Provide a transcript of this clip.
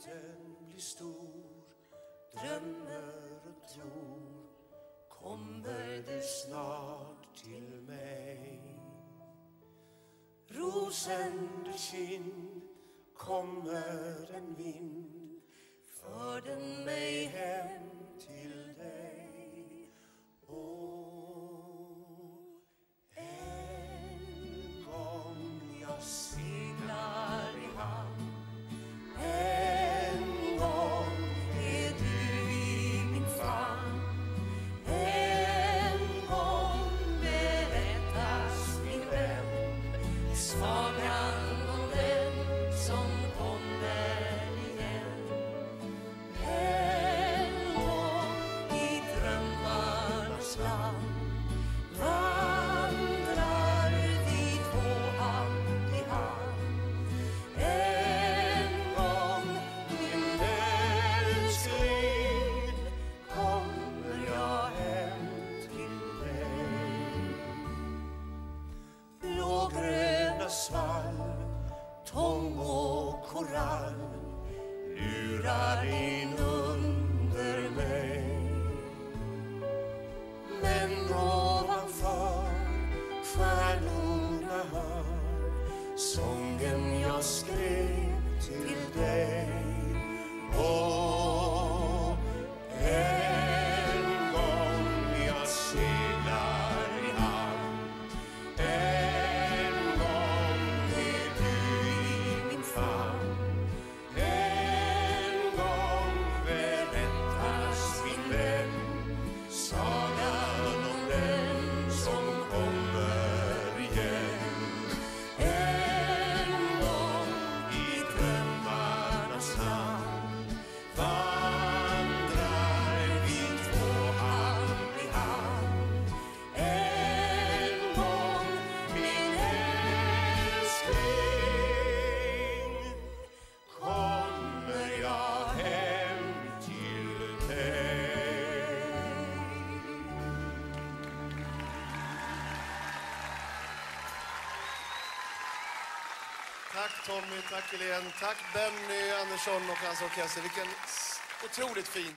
natten blir stor Drömmer och tror Kommer du snart till mig? Rosen, du kind kommer en vind För den mig hem svall, tång och korall lurar in. Tack Tommy, tack Helene, tack Benny Andersson och hans orkester. Vilken otroligt fin...